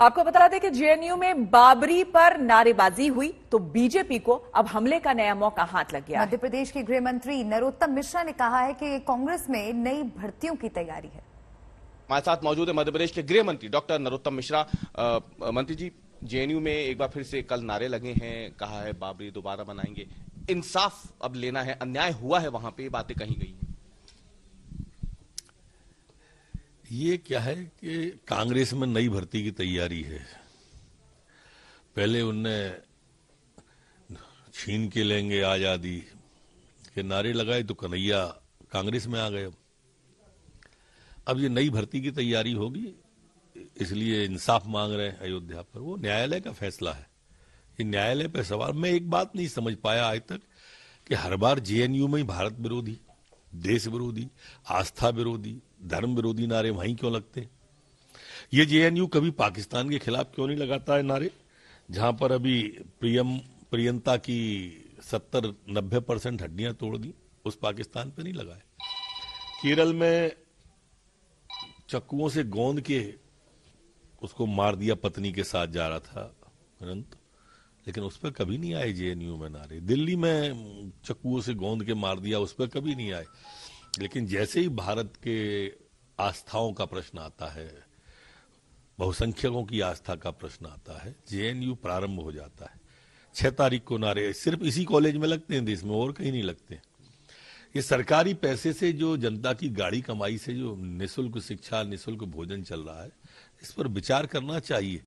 आपको बता दें कि जेएनयू में बाबरी पर नारेबाजी हुई तो बीजेपी को अब हमले का नया मौका हाथ लग गया मध्य प्रदेश के गृह मंत्री नरोत्तम मिश्रा ने कहा है कि कांग्रेस में नई भर्तियों की तैयारी है। हमारे साथ मौजूद है मध्य प्रदेश के गृह मंत्री डॉक्टर नरोत्तम मिश्रा। मंत्री जी जेएनयू में एक बार फिर से कल नारे लगे हैं कहा है बाबरी दोबारा बनाएँगे इंसाफ अब लेना है अन्याय हुआ है वहाँ पे बातें कही गई हैं। ये क्या है कि कांग्रेस में नई भर्ती की तैयारी है। पहले उनने छीन के लेंगे आज़ादी। के नारे लगाए तो कन्हैया कांग्रेस में आ गए। अब ये नई भर्ती की तैयारी होगी, इसलिए इंसाफ मांग रहे हैं अयोध्या पर। वो न्यायालय का फैसला है। ये न्यायालय पर सवाल, मैं एक बात नहीं समझ पाया आज तक कि हर बार जेएनयू में ही भारत विरोधी। देश विरोधी, आस्था विरोधी, धर्म विरोधी नारे वहीं क्यों लगते? ये जेएनयू कभी पाकिस्तान के खिलाफ क्यों नहीं लगाता है नारे? जहाँ पर अभी प्रियम, प्रियंता की सत्तर, नब्बे परसेंट हड्डियाँ तोड़ दी, उस पाकिस्तान पे नहीं लगाए। केरल में चक्कुओं से गोंद के उसको मार दिया पत्नी के साथ जा रहा था अनंत, लेकिन उस पर कभी नहीं आए जेएनयू में नारे। दिल्ली में चक्कुओं से गोंद के मार दिया, उस पर कभी नहीं आए। लेकिन जैसे ही भारत के आस्थाओं का प्रश्न आता है, बहुसंख्यकों की आस्था का प्रश्न आता है, जेएनयू प्रारंभ हो जाता है। छह तारीख को नारे, सिर्फ़ इसी कॉलेज में लगते हैं, देश में और कहीं नहीं लगते ये सरकारी पैसे से जो जनता की गाड़ी कमाई से जो निशुल्क शिक्षा, निशुल्क भोजन चल रहा है, इस पर विचार करना चाहिए।